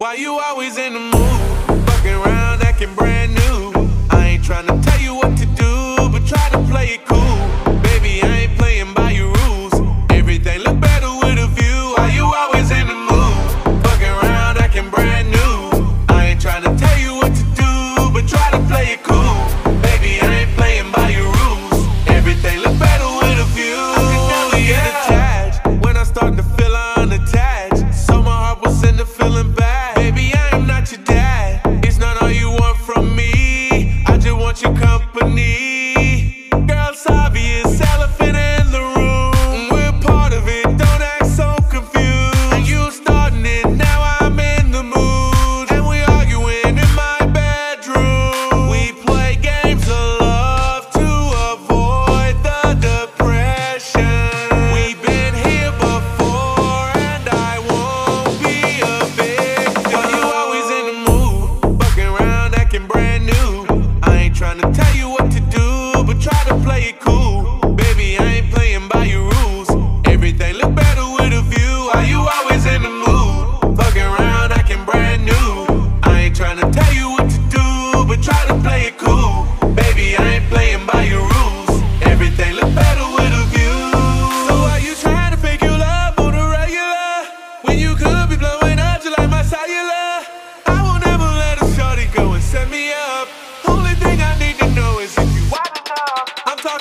Why you always in the mood? Fucking around acting brand new. cool.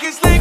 pockets lean.